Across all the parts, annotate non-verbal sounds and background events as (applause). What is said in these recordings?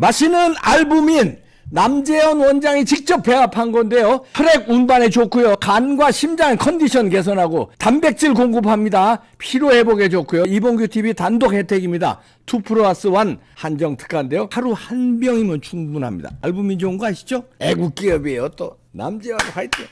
마시는 알부민 남재현 원장이 직접 배합한 건데요. 혈액 운반에 좋고요. 간과 심장 컨디션 개선하고 단백질 공급합니다. 피로 회복에 좋고요. 이봉규 TV 단독 혜택입니다. 2 플러스 1 한정 특가인데요. 하루 한 병이면 충분합니다. 알부민 좋은 거 아시죠? 애국 기업이에요. 또 남재현 화이팅.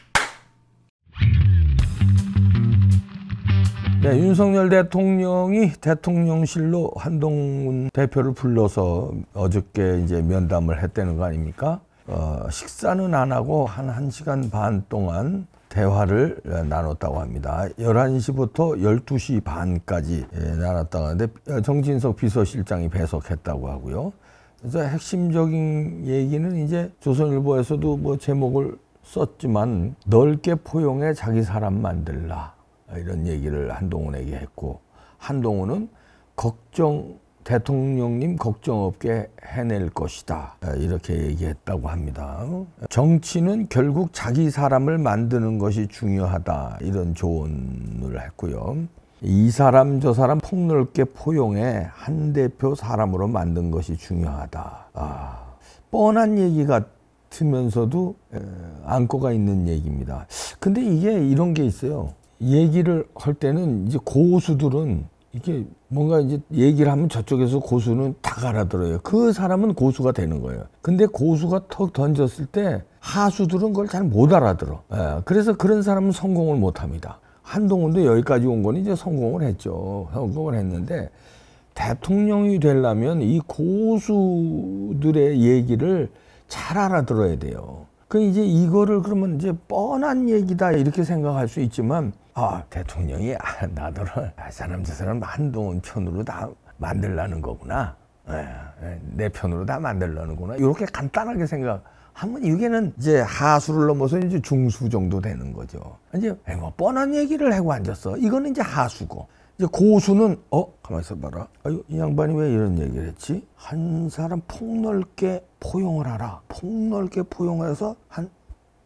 네, 윤석열 대통령이 대통령실로 한동훈 대표를 불러서 어저께 이제 면담을 했다는 거 아닙니까? 어, 식사는 안 하고 한 1시간 반 동안 대화를 나눴다고 합니다. 11시부터 12시 반까지 예, 나눴다고 하는데 정진석 비서실장이 배석했다고 하고요. 그래서 핵심적인 얘기는 이제 조선일보에서도 뭐 제목을 썼지만 넓게 포용해 자기 사람 만들라. 이런 얘기를 한동훈에게 했고 한동훈은 걱정 대통령님 걱정 없게 해낼 것이다 이렇게 얘기했다고 합니다. 정치는 결국 자기 사람을 만드는 것이 중요하다 이런 조언을 했고요. 이 사람 저 사람 폭넓게 포용해 한 대표 사람으로 만든 것이 중요하다. 아, 뻔한 얘기 같으면서도 안고가 있는 얘기입니다. 근데 이게 이런 게 있어요. 얘기를 할 때는 이제 고수들은 이게 뭔가 이제 얘기를 하면 저쪽에서 고수는 다 알아들어요. 그 사람은 고수가 되는 거예요. 근데 고수가 턱 던졌을 때 하수들은 그걸 잘 못 알아들어. 예, 그래서 그런 사람은 성공을 못 합니다. 한동훈도 여기까지 온 거는 이제 성공을 했죠. 성공을 했는데 대통령이 되려면 이 고수들의 얘기를 잘 알아들어야 돼요. 그 이제 이거를 그러면 이제 뻔한 얘기다 이렇게 생각할 수 있지만 아 대통령이 아, 나더러 아, 사람 저 사람 한동훈 편으로 다 만들라는 거구나. 예, 예, 내 편으로 다 만들라는구나. 이렇게 간단하게 생각하면 이게는 이제 하수를 넘어서 이제 중수 정도 되는 거죠. 이제 뭐 뻔한 얘기를 하고 앉았어. 이거는 이제 하수고 이제 고수는 어 가만 있어 봐라. 아유 이 양반이 왜 이런 얘기를 했지? 한 사람 폭넓게 포용을 하라. 폭넓게 포용해서 한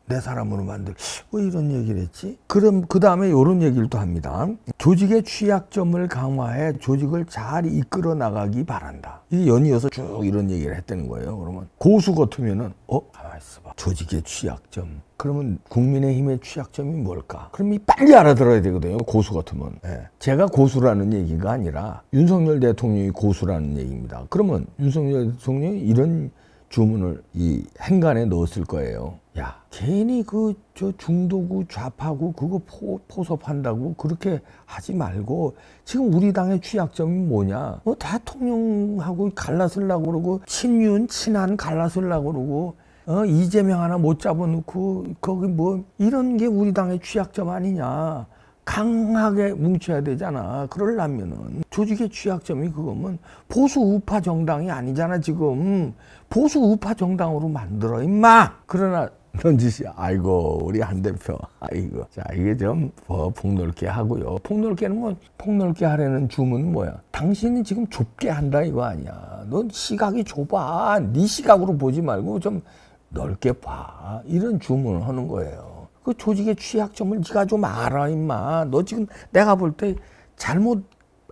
내 사람으로 만들. 왜 이런 얘기를 했지? 그럼 그 다음에 이런 얘기를 또 합니다. 조직의 취약점을 강화해 조직을 잘 이끌어 나가기 바란다. 이게 연이어서 쭉 이런 얘기를 했다는 거예요. 그러면 고수 같으면은 어 가만 있어봐. 조직의 취약점. 그러면 국민의힘의 취약점이 뭘까? 그럼 이 빨리 알아들어야 되거든요. 고수 같으면. 네. 제가 고수라는 얘기가 아니라 윤석열 대통령이 고수라는 얘기입니다. 그러면 윤석열 대통령이 이런 주문을 이 행간에 넣었을 거예요. 야, 괜히 그 저 중도구 좌파고 그거 포, 포섭한다고 그렇게 하지 말고 지금 우리 당의 취약점이 뭐냐? 뭐 대통령하고 갈라서려고 그러고 친윤 친한 갈라서려고 그러고 어, 이재명 하나 못 잡아놓고 거기 뭐 이런 게 우리 당의 취약점 아니냐. 강하게 뭉쳐야 되잖아. 그러려면은 조직의 취약점이 그거면 보수 우파 정당이 아니잖아 지금 보수 우파 정당으로 만들어 임마. 그러나 넌 짓이 아이고 우리 한 대표 아이고 자 이게 좀뭐 폭넓게 하고요. 폭넓게는 뭐 폭넓게 하려는 주문은 뭐야? 당신은 지금 좁게 한다 이거 아니야. 넌 시각이 좁아. 네 시각으로 보지 말고 좀 넓게 봐. 이런 주문을 하는 거예요. 그 조직의 취약점을 네가 좀 알아, 임마. 너 지금 내가 볼 때 잘못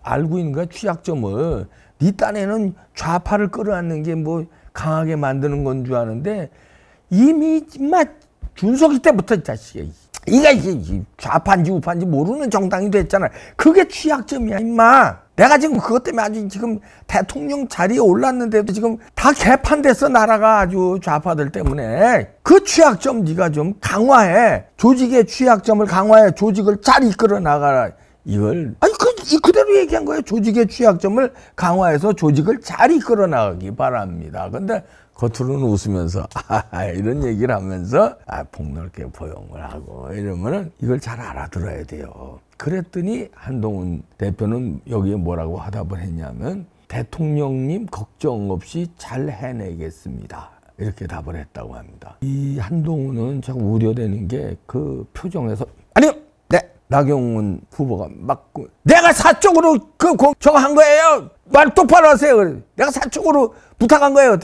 알고 있는 거야, 취약점을. 네 딴에는 좌파를 끌어안는 게 뭐 강하게 만드는 건 줄 아는데 이미 임마 준석이 때부터 이 자식아. 이가 이게 좌파인지 우파인지 모르는 정당이 됐잖아. 그게 취약점이야, 임마. 내가 지금 그것 때문에 아주 지금 대통령 자리에 올랐는데도 지금 다 개판됐어 나라가 아주 좌파들 때문에. 그 취약점 네가 좀 강화해. 조직의 취약점을 강화해. 조직을 잘 이끌어 나가라. 이걸 아니 그이 그대로 얘기한 거예요. 조직의 취약점을 강화해서 조직을 잘 이끌어 나가기 바랍니다. 근데 겉으로는 웃으면서 (laughs) 아, 이런 얘기를 하면서 아, 폭넓게 포용을 하고 이러면은 이걸 잘 알아들어야 돼요. 그랬더니 한동훈 대표는 여기에 뭐라고 하답을 했냐면 대통령님 걱정 없이 잘 해내겠습니다. 이렇게 답을 했다고 합니다. 이 한동훈은 자꾸 우려되는 게 그 표정에서 아니요, 네 나경원 후보가 막 내가 사적으로 그 저거 한 거예요. 말 똑바로 하세요. 내가 사적으로 부탁한 거예요.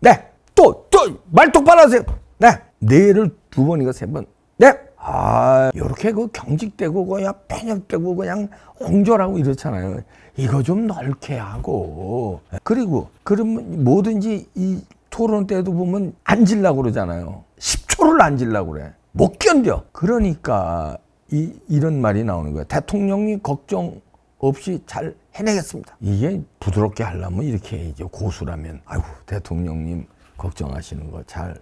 네. 또, 또, 말 똑바로 하세요. 네. 네를 두 번이가 세 번. 네. 아, 요렇게 그 경직되고 그냥 편협되고 그냥 옹졸하고 이렇잖아요. 이거 좀 넓게 하고 그리고 그러면 뭐든지 이 토론 때도 보면 앉으려고 그러잖아요. 10초를 앉으려고 그래. 못 견뎌. 그러니까 이, 이런 말이 나오는 거야. 대통령이 걱정 없이 잘 해내겠습니다. 이게 부드럽게 하려면 이렇게 해야죠. 고수라면. 아이고, 대통령님 걱정하시는 거 잘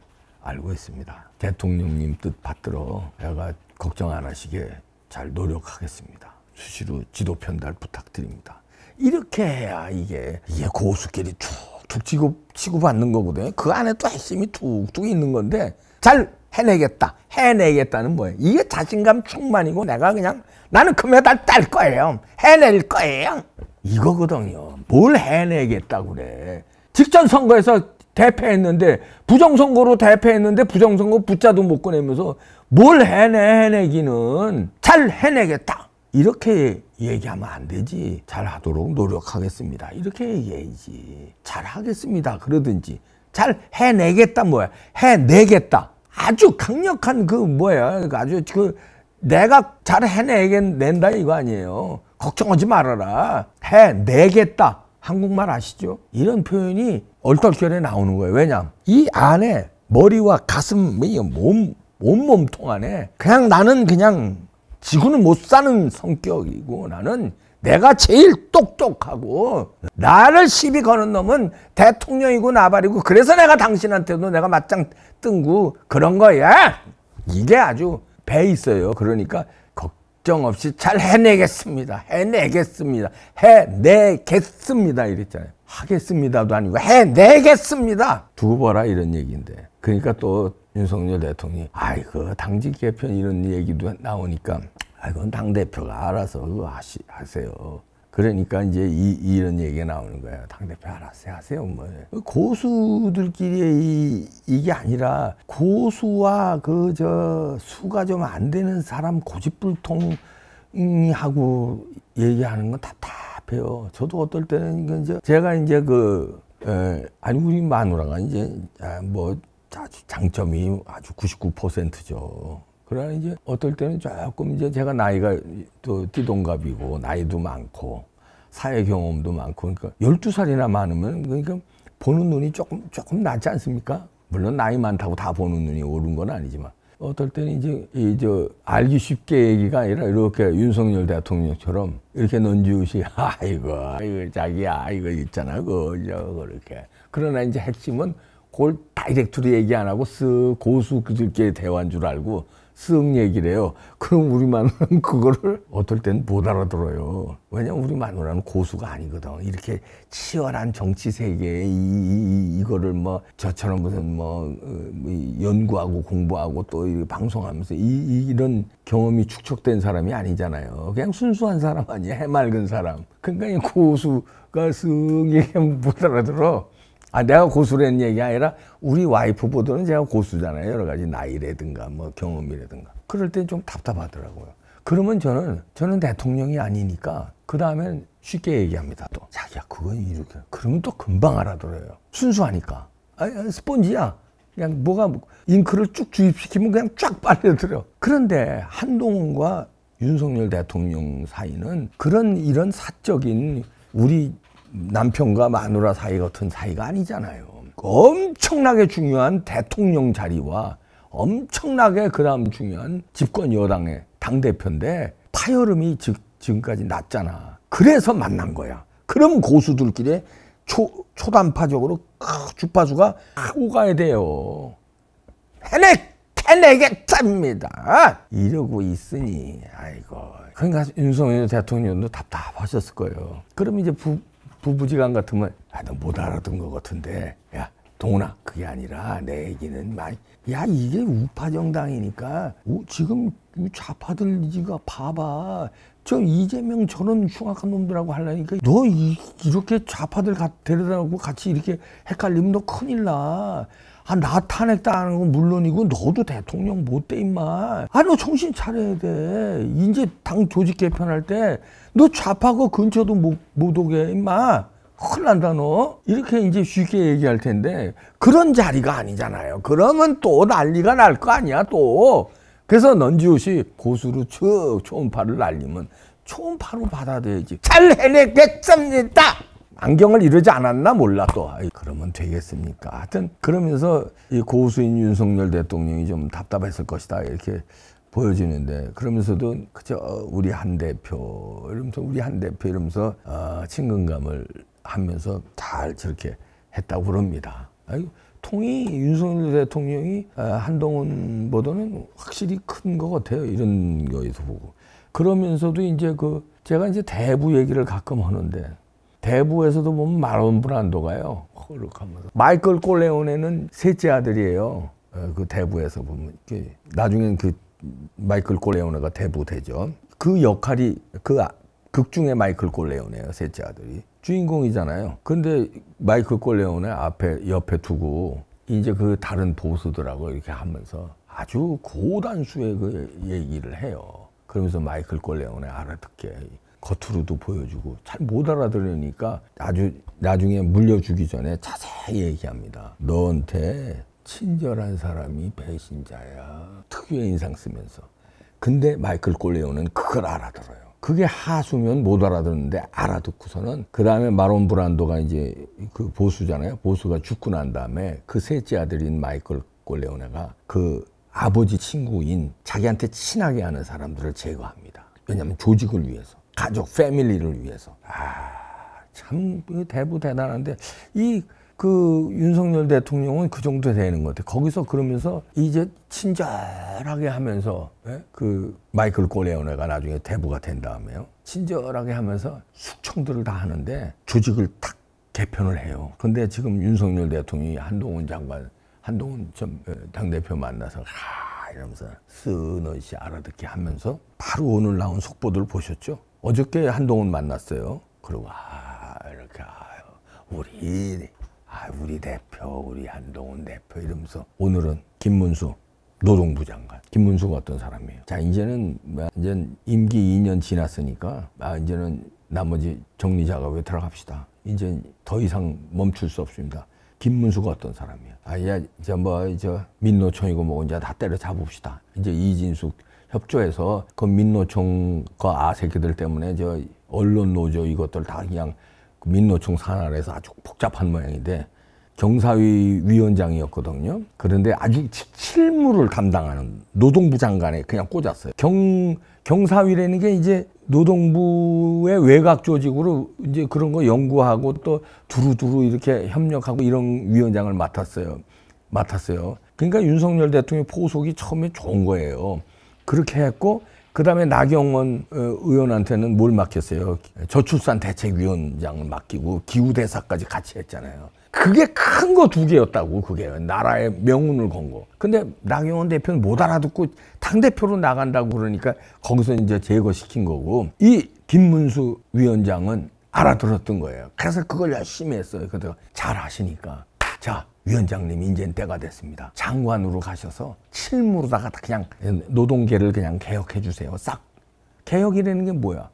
알고 있습니다. 대통령님 뜻 받들어 내가 걱정 안 하시게 잘 노력하겠습니다. 수시로 지도 편달 부탁드립니다. 이렇게 해야 이게 이게 고수끼리 툭툭 치고 치고 받는 거거든요. 그 안에 또 핵심이 툭툭 있는 건데 잘 해내겠다. 해내겠다는 뭐예요? 이게 자신감 충만이고 내가 그냥 나는 금메달 딸 거예요. 해낼 거예요. 이거거든요. 뭘 해내겠다고 그래. 직전 선거에서 대패했는데 부정선거로 대패했는데 부정선거 붙자도 못 꺼내면서 뭘 해내 해내기는 잘 해내겠다. 이렇게 얘기하면 안 되지. 잘 하도록 노력하겠습니다. 이렇게 얘기해야지. 잘 하겠습니다. 그러든지. 잘 해내겠다 뭐야. 해내겠다. 아주 강력한 그 뭐야. 아주 그 내가 잘 해내겠낸다 이거 아니에요. 걱정하지 말아라. 해내겠다. 한국말 아시죠? 이런 표현이 얼떨결에 나오는 거예요. 왜냐? 이 안에 머리와 가슴, 몸, 온몸통 안에 그냥 나는 그냥 지구는 못 사는 성격이고 나는 내가 제일 똑똑하고 나를 시비 거는 놈은 대통령이고 나발이고 그래서 내가 당신한테도 내가 맞짱 뜬고 그런 거야. 이게 아주 배 있어요. 그러니까 걱정 없이 잘 해내겠습니다. 해내겠습니다. 해내겠습니다. 이랬잖아요. 하겠습니다도 아니고 해내겠습니다. 두고 보라 이런 얘기인데. 그러니까 또 윤석열 대통령이 아이고 당직 개편 이런 얘기도 나오니까 아 이건 당 대표가 알아서 하시, 하세요. 그러니까 이제 이, 이런 얘기가 나오는 거예요. 당대표 알아서 하세요. 뭐. 고수들끼리 이, 이게 아니라 고수와 그 저 수가 좀 안 되는 사람 고집불통하고 얘기하는 건 답답해요. 저도 어떨 때는 이제 제가 이제 그 에, 아니 우리 마누라가 이제 아, 뭐 아주 장점이 아주 99%죠. 그러나 이제 어떨 때는 조금 이제 제가 나이가 또 띠동갑이고 나이도 많고 사회 경험도 많고 그러니까 12살이나 많으면 그러니까 보는 눈이 조금 조금 낫지 않습니까? 물론 나이 많다고 다 보는 눈이 옳은 건 아니지만 어떨 때는 이제 이 저 알기 쉽게 얘기가 아니라 이렇게 윤석열 대통령처럼 이렇게 넌지우시 (laughs) 아이고 아이고 자기야 이거 있잖아. 그저 그렇게. 그러나 이제 핵심은 그걸 다이렉트로 얘기 안 하고 쓱 고수들끼리 대화인 줄 알고 쓱 얘기를 해요. 그럼 우리 마누라는 (laughs) 그거를 어떨 땐 못 알아들어요. 왜냐면 우리 마누라는 고수가 아니거든. 이렇게 치열한 정치 세계에 이, 이, 이 거를 뭐 저처럼 무슨 뭐, 어, 연구하고 공부하고 또 방송하면서 이, 이 런 경험이 축적된 사람이 아니잖아요. 그냥 순수한 사람 아니야. 해맑은 사람. 그러니까 이 고수가 쓱 얘기하면 못 알아들어. 아, 내가 고수라는 얘기 아니라 우리 와이프보다는 제가 고수잖아요. 여러 가지 나이라든가 뭐 경험이라든가. 그럴 땐 좀 답답하더라고요. 그러면 저는, 저는 대통령이 아니니까 그 다음엔 쉽게 얘기합니다. 또. 자기야, 그건 이렇게. 그러면 또 금방 알아들어요. 순수하니까. 아, 스펀지야. 그냥 뭐가 잉크를 쭉 주입시키면 그냥 쫙 빨려들어. 그런데 한동훈과 윤석열 대통령 사이는 그런 이런 사적인 우리 남편과 마누라 사이 같은 사이가 아니잖아요. 엄청나게 중요한 대통령 자리와 엄청나게 그 다음 중요한 집권 여당의 당대표인데 파열음이 지, 지금까지 났잖아. 그래서 만난 거야. 그럼 고수들끼리 초, 초단파적으로 주파수가 오가야 돼요. 해내, 해내겠답니다. 이러고 있으니, 아이고. 그러니까 윤석열 대통령도 답답하셨을 거예요. 그럼 이제 부, 부부지간 같으면 아, 너 못 알아듣은 것 같은데. 야 동훈아 그게 아니라 내 얘기는 막야 이게 우파 정당이니까. 우, 지금 좌파들 이가 봐봐. 저 이재명 저런 흉악한 놈들하고 하려니까 너 이, 이렇게 좌파들 가, 데려다 놓고 같이 이렇게 헷갈리면 너 큰일 나. 아, 나 탄핵당하는 건 물론이고 너도 대통령 못 돼 임마. 아, 너 정신 차려야 돼. 이제 당 조직 개편할 때 너 좌파고 근처도 못, 못 오게 임마. 큰일 난다 너. 이렇게 이제 쉽게 얘기할 텐데 그런 자리가 아니잖아요. 그러면 또 난리가 날 거 아니야 또. 그래서 넌지옷이 고수로 쭉 초음파를 날리면 초음파로 받아들여야지. 잘 해내겠습니다. 안경을 이러지 않았나 몰라 또. 아이, 그러면 되겠습니까? 하여튼 그러면서 이 고수인 윤석열 대통령이 좀 답답했을 것이다 이렇게 보여지는데 그러면서도 그저 우리 한 대표 이러면서 우리 한 대표 이러면서 어, 친근감을 하면서 잘 저렇게 했다고 그럽니다. 아이, 통이 윤석열 대통령이 어, 한동훈보다는 확실히 큰 것 같아요. 이런 거에서 보고. 그러면서도 이제 그 제가 이제 대부 얘기를 가끔 하는데 대부에서도 보면 마론 브란도가요. 허룩하면서 마이클 콜레오네는 셋째 아들이에요. 어, 그 대부에서 보면 나중엔 그 마이클 콜레오네가 대부 되죠. 그 역할이 그 아, 극 중에 마이클 콜레오네요. 셋째 아들이 주인공이잖아요. 근데 마이클 콜레오네 앞에 옆에 두고 이제 그 다른 보수들하고 이렇게 하면서 아주 고단수의 그 얘기를 해요. 그러면서 마이클 콜레오네 알아듣게 겉으로도 보여주고 잘 못 알아들으니까 아주 나중에 물려주기 전에 자세히 얘기합니다. 너한테 친절한 사람이 배신자야. 특유의 인상 쓰면서. 근데 마이클 꼴레오는 그걸 알아들어요. 그게 하수면 못 알아듣는데 알아듣고서는 그 다음에 마론 브란도가 이제 그 보수잖아요. 보수가 죽고 난 다음에 그 셋째 아들인 마이클 꼴레오네가 그 아버지 친구인 자기한테 친하게 하는 사람들을 제거합니다. 왜냐하면 조직을 위해서. 가족, 패밀리를 위해서. 아, 참, 대부 대단한데, 이, 그, 윤석열 대통령은 그 정도 되는 것 같아. 거기서 그러면서 이제 친절하게 하면서, 예? 그, 마이클 콜레오네가 나중에 대부가 된 다음에요. 친절하게 하면서 숙청들을 다 하는데 조직을 탁 개편을 해요. 근데 지금 윤석열 대통령이 한동훈 장관, 한동훈 전 어, 당대표 만나서, 하, 이러면서 쓰너시 알아듣게 하면서 바로 오늘 나온 속보들 보셨죠? 어저께 한동훈 만났어요. 그리고 아 이렇게 아, 우리 아 우리 대표 우리 한동훈 대표 이러면서 오늘은 김문수 노동부 장관 김문수가 어떤 사람이에요? 자 이제는 뭐, 이제 임기 2년 지났으니까 아 이제는 나머지 정리 작업에 들어갑시다. 이제 더 이상 멈출 수 없습니다. 김문수가 어떤 사람이에요? 아, 이제 뭐, 저, 민노총이고 뭐, 이제 다 때려 잡읍시다. 이제 이진숙 협조해서 그 민노총과 아새끼들 때문에 저 언론 노조 이것들 다 그냥 그 민노총 산하에서 아주 복잡한 모양인데 경사위 위원장이었거든요. 그런데 아주 실무를 담당하는 노동부 장관에 그냥 꽂았어요. 경 경사위라는 게 이제 노동부의 외곽 조직으로 이제 그런 거 연구하고 또 두루두루 이렇게 협력하고 이런 위원장을 맡았어요. 맡았어요. 그러니까 윤석열 대통령 포석이 처음에 좋은 거예요. 그렇게 했고 그다음에 나경원 어, 의원한테는 뭘 맡겼어요? 저출산 대책위원장을 맡기고 기후대사까지 같이 했잖아요. 그게 큰 거 두 개였다고 그게 나라의 명운을 건 거. 근데 나경원 대표는 못 알아듣고 당 대표로 나간다고 그러니까 거기서 이제 제거시킨 거고 이 김문수 위원장은 알아들었던 거예요. 그래서 그걸 열심히 했어요. 그래서 잘 하시니까 자 위원장님이 이제 때가 됐습니다. 장관으로 가셔서 실무로다가 그냥 노동계를 그냥 개혁해 주세요. 싹. 개혁이라는 게 뭐야?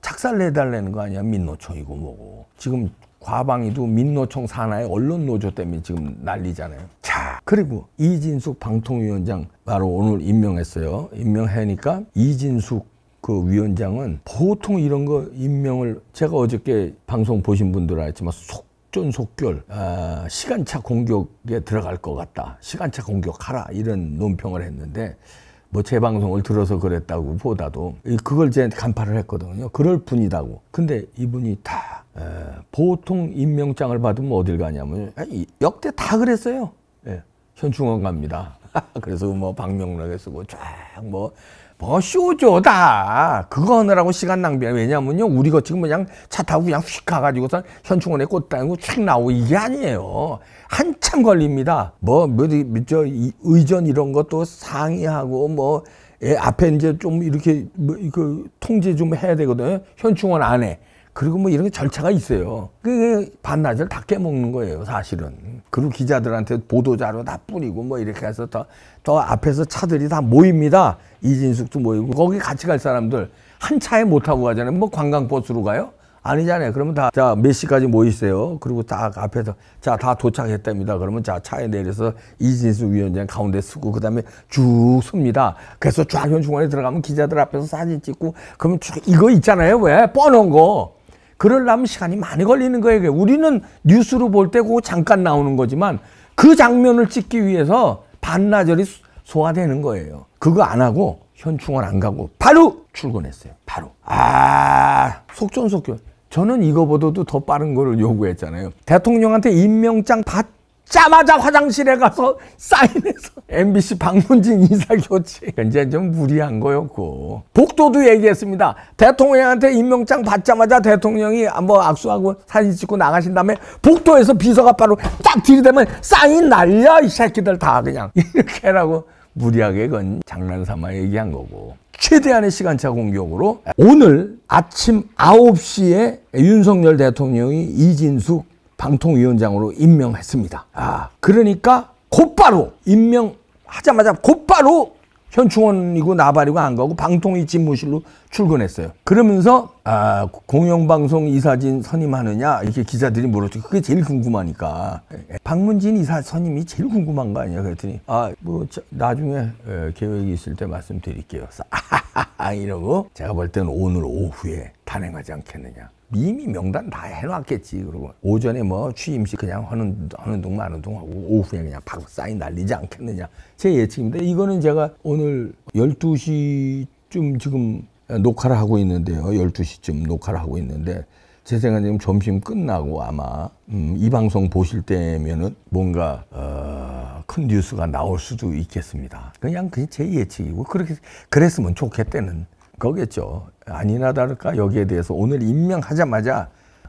착살 내달라는 거 아니야? 민노총이고 뭐고. 지금 과방위도 민노총 산하의 언론 노조 때문에 지금 난리잖아요. 자, 그리고 이진숙 방통위원장 바로 오늘 임명했어요. 임명하니까 이진숙 그 위원장은 보통 이런 거 임명을 제가 어저께 방송 보신 분들 알지만 속 속전속결 아, 시간차 공격에 들어갈 것 같다. 시간차 공격하라 이런 논평을 했는데 뭐제 방송을 들어서 그랬다고 보다도 그걸 제 간파를 했거든요. 그럴 뿐이다고. 근데 이분이 다 에, 보통 임명장을 받으면 어딜 가냐면 역대 다 그랬어요. 예, 현충원 갑니다. (laughs) 그래서 뭐 박명락에 쓰고 쫙뭐 뭐 쇼죠 다. 그거 하느라고 시간 낭비야 왜냐면요 우리가 지금 그냥 차 타고 그냥 휙 가가지고서 현충원에 꽃 달고 휙 나오고 이게 아니에요. 한참 걸립니다. 뭐저 뭐, 의전 이런 것도 상의하고 뭐 예, 앞에 이제 좀 이렇게 뭐 그 통제 좀 해야 되거든요. 현충원 안에 그리고 뭐 이런 게 절차가 있어요. 그 반나절 다 깨먹는 거예요, 사실은. 그리고 기자들한테 보도자료 다 뿌리고 뭐 이렇게 해서 더, 더 앞에서 차들이 다 모입니다. 이진숙도 모이고 거기 같이 갈 사람들 한 차에 못 타고 가잖아요. 뭐 관광버스로 가요? 아니잖아요. 그러면 다, 자, 몇 시까지 모이세요. 그리고 딱 앞에서, 자, 다 도착했답니다. 그러면 자, 차에 내려서 이진수 위원장 가운데 쓰고, 그 다음에 쭉 섭니다. 그래서 쫙현 중간에 들어가면 기자들 앞에서 사진 찍고, 그러면 쭉 이거 있잖아요. 왜? 뻔한 거. 그러려면 시간이 많이 걸리는 거예요. 우리는 뉴스로 볼때 그거 잠깐 나오는 거지만 그 장면을 찍기 위해서 반나절이 소화되는 거예요. 그거 안 하고 현충원 안 가고 바로 출근했어요. 바로. 아, 속전속결. 저는 이거보다도 더 빠른 거를 요구했잖아요. 대통령한테 임명장 받 자마자 화장실에 가서 사인해서 MBC 방문진 인사교체. 이제 좀 무리한 거였고. 복도도 얘기했습니다. 대통령한테 임명장 받자마자 대통령이 뭐 악수하고 사진 찍고 나가신 다음에 복도에서 비서가 바로 딱 들이대면 사인 날려 이 새끼들 다 그냥 (laughs) 이렇게 하라고 무리하게 그건 장난삼아 얘기한 거고. 최대한의 시간차 공격으로 오늘 아침 9시에 윤석열 대통령이 이진숙 방통위원장으로 임명했습니다. 아, 그러니까 곧바로 임명하자마자 곧바로 현충원이고 나발이고 안 가고 방통위 집무실로 출근했어요. 그러면서 아, 공영방송 이사진 선임하느냐 이렇게 기자들이 물었죠. 그게 제일 궁금하니까 박문진 이사 선임이 제일 궁금한 거 아니야? 그랬더니 아뭐 나중에 에, 계획이 있을 때 말씀드릴게요. (laughs) 아하하하 이러고 제가 볼 때는 오늘 오후에 단행하지 않겠느냐. 이미 명단 다 해놨겠지. 그러고 오전에 뭐 취임식 그냥 하는 하는 동 마는 동 하고 오후에 그냥 박 사인 날리지 않겠느냐. 제 예측입니다. 이거는 제가 오늘 12시쯤 지금 녹화를 하고 있는데요. 12시쯤 녹화를 하고 있는데 제 생각에 지금 점심 끝나고 아마 음, 이 방송 보실 때면은 뭔가 어, 큰 뉴스가 나올 수도 있겠습니다. 그냥 그게 제 예측이고 그렇게 그랬으면 좋겠다는 거겠죠. 아니나 다를까 여기에 대해서 오늘 임명하자마자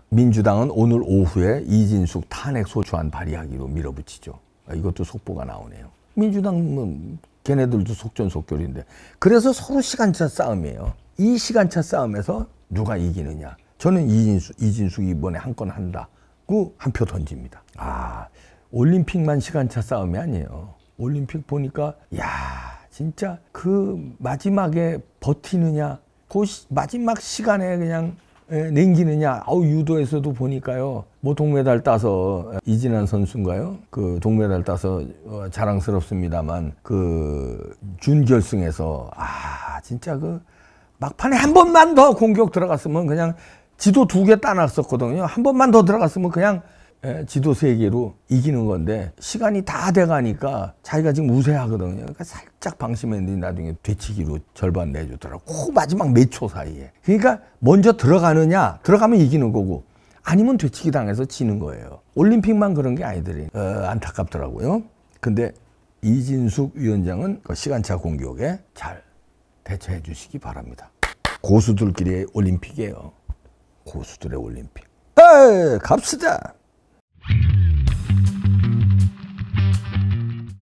민주당은 오늘 오후에 이진숙 탄핵 소추안 발의하기로 밀어붙이죠. 이것도 속보가 나오네요. 민주당은 걔네들도 속전속결인데 그래서 서로 시간차 싸움이에요. 이 시간차 싸움에서 누가 이기느냐. 저는 이진숙, 이진숙 이번에 한 건 한다고 한 표 던집니다. 아 올림픽만 시간차 싸움이 아니에요. 올림픽 보니까 야 진짜 그 마지막에 버티느냐, 그 마지막 시간에 그냥 냉기느냐. 아우 유도에서도 보니까요. 뭐 동메달 따서 이진환 선수인가요? 그 동메달 따서 어, 자랑스럽습니다만 그 준결승에서 아 진짜 그 막판에 한 번만 더 공격 들어갔으면 그냥 지도 두 개 따놨었거든요. 한 번만 더 들어갔으면 그냥 예, 지도 세계로 이기는 건데 시간이 다 돼가니까 자기가 지금 우세하거든요. 그러니까 살짝 방심했는데 나중에 되치기로 절반 내주더라고. 그 마지막 몇 초 사이에. 그러니까 먼저 들어가느냐 들어가면 이기는 거고 아니면 되치기 당해서 지는 거예요. 올림픽만 그런 게 아니더니 어, 안타깝더라고요. 근데 이진숙 위원장은 그 시간차 공격에 잘 대처해 주시기 바랍니다. 고수들끼리의 올림픽이에요. 고수들의 올림픽. 에 갑시다. you